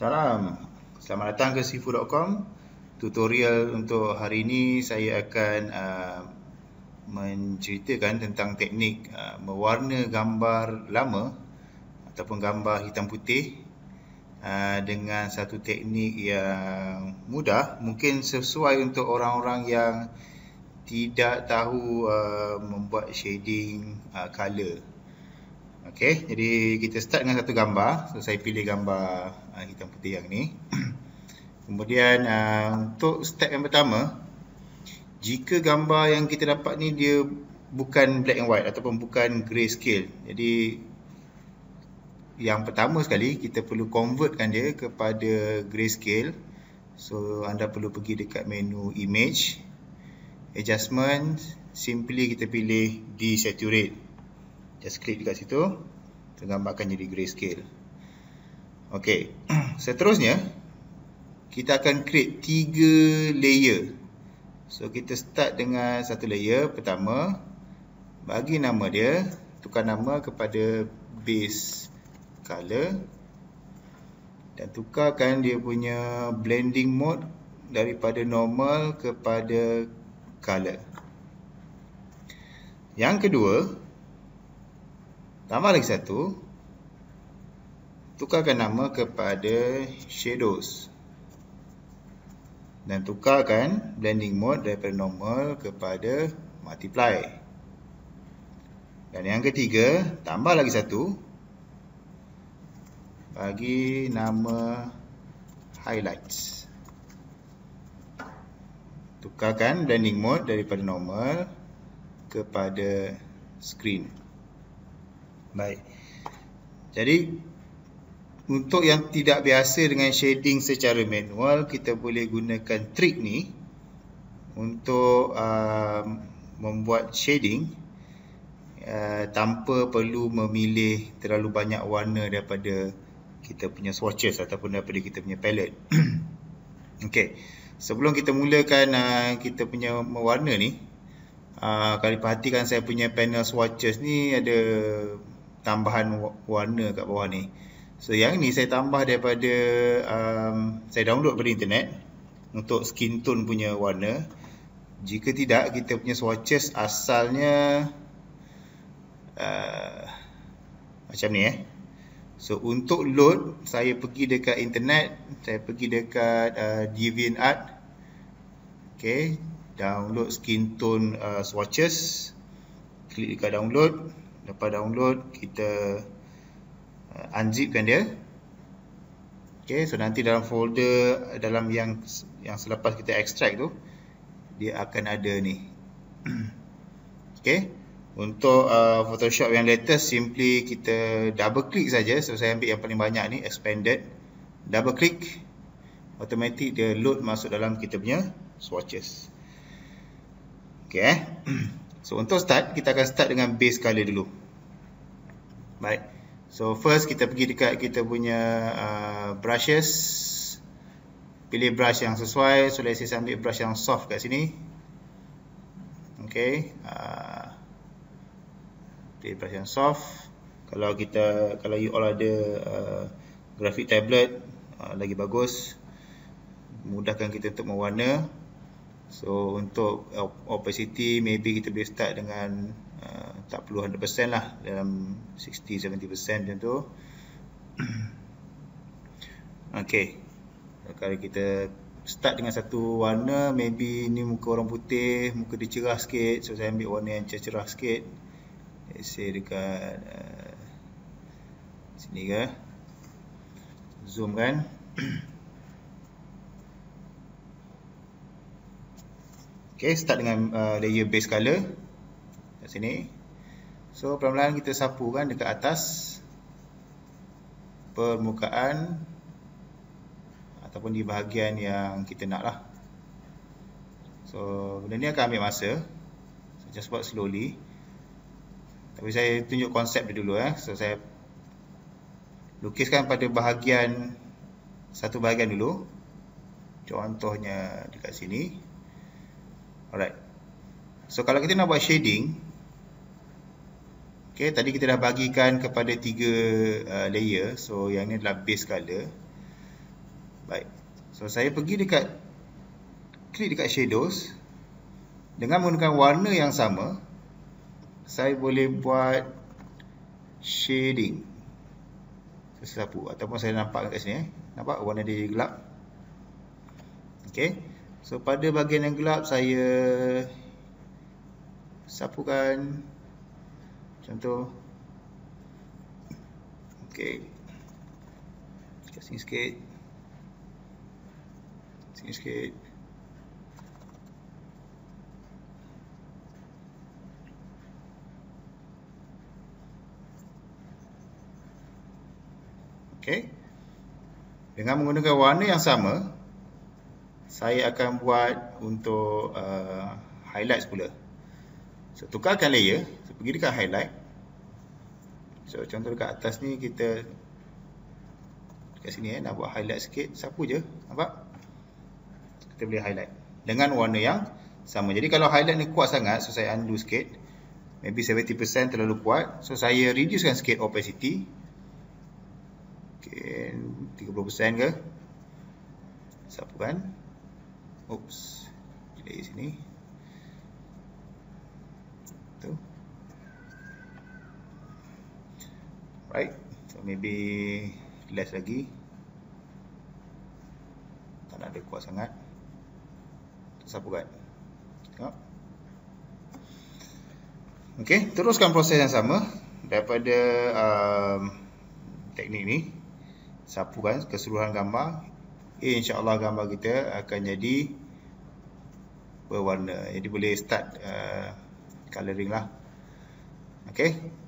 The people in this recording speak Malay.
Salam. Selamat datang ke sifu.com. Tutorial untuk hari ini saya akan uh, menceritakan tentang teknik uh, mewarna gambar lama ataupun gambar hitam putih uh, dengan satu teknik yang mudah, mungkin sesuai untuk orang-orang yang tidak tahu uh, membuat shading uh, color. Okey, jadi kita start dengan satu gambar. So saya pilih gambar uh, hitam putih yang ni. Kemudian uh, untuk step yang pertama, jika gambar yang kita dapat ni dia bukan black and white ataupun bukan grayscale. Jadi yang pertama sekali kita perlu convertkan dia kepada grayscale. So anda perlu pergi dekat menu image, adjustment, simply kita pilih desaturate just klik dekat situ gambar akan jadi grayscale. Ok seterusnya kita akan create tiga layer. So kita start dengan satu layer. Pertama bagi nama dia tukar nama kepada base color dan tukarkan dia punya blending mode daripada normal kepada color. Yang kedua Tambah lagi satu. Tukarkan nama kepada shadows. Dan tukarkan blending mode daripada normal kepada multiply. Dan yang ketiga, tambah lagi satu. Bagi nama highlights. Tukarkan blending mode daripada normal kepada screen. Baik. Jadi untuk yang tidak biasa dengan shading secara manual, kita boleh gunakan trik ni untuk uh, membuat shading uh, tanpa perlu memilih terlalu banyak warna daripada kita punya swatches ataupun daripada kita punya palette. Okey. Sebelum kita mulakan uh, kita punya mewarna ni, uh, kalau perhatikan saya punya panel swatches ni ada tambahan warna kat bawah ni. So yang ni saya tambah daripada um, saya download dari internet untuk skin tone punya warna. Jika tidak kita punya swatches asalnya uh, macam ni eh. So untuk load saya pergi dekat internet, saya pergi dekat uh, DeviantArt. Okay, download skin tone uh, swatches. Klik dekat download lepas download kita uh, unzipkan dia. Okey so nanti dalam folder dalam yang yang selepas kita extract tu dia akan ada ni. Okey untuk uh, Photoshop yang latest simply kita double click saja. So saya ambil yang paling banyak ni expanded. Double click automatic dia load masuk dalam kita punya swatches. Okey eh So untuk start kita akan start dengan base color dulu. Baik. So first kita pergi dekat kita punya uh, brushes. Pilih brush yang sesuai. So let's say ambil brush yang soft kat sini. Okay. Uh, pilih brush yang soft. Kalau kita kalau you all ada uh, graphic tablet uh, lagi bagus. Mudahkan kita untuk mewarna. So untuk opacity maybe kita boleh start dengan uh, tak perlu 100% lah dalam 60-70% macam tu. okay. Kalau kita start dengan satu warna maybe ni muka orang putih, muka dia cerah sikit. So saya ambil warna yang cerah sikit. Let's say dekat uh, sini ke. Zoom kan. Okay, start dengan uh, layer base color kat sini. So, pelan-pelan kita sapukan dekat atas permukaan ataupun di bahagian yang kita nak lah. So, benda ni akan ambil masa. So, just buat slowly. Tapi saya tunjuk konsep dia dulu. Eh. So, saya lukiskan pada bahagian satu bahagian dulu. Contohnya dekat sini. Alright. So kalau kita nak buat shading, okay, tadi kita dah bagikan kepada tiga uh, layer. So yang ni adalah base color. Baik. So saya pergi dekat klik dekat shadows dengan menggunakan warna yang sama saya boleh buat shading sesapu ataupun saya nampak kat sini eh. Nampak warna dia gelap. Okey. So pada bahagian yang gelap saya sapukan contoh okey. Kat sini sikit. Sini sikit. Okey. Dengan menggunakan warna yang sama, saya akan buat untuk uh, highlight pula. So tukarkan layer, so, pergi dekat highlight. So contoh dekat atas ni kita dekat sini eh nak buat highlight sikit, sapu je, nampak? Kita boleh highlight dengan warna yang sama. Jadi kalau highlight ni kuat sangat, so saya undo sikit. Maybe 70% terlalu kuat. So saya reducekan sikit opacity. Okay, 30% ke? Sapukan. Oops. Delay sini. Tu. Right. So maybe less lagi. Tak nak ada kuat sangat. Sapukan. Tengok. Okey, teruskan proses yang sama daripada um, teknik ni. Sapukan keseluruhan gambar eh, insyaAllah gambar kita akan jadi berwarna. Jadi boleh start uh, coloring lah. Okay.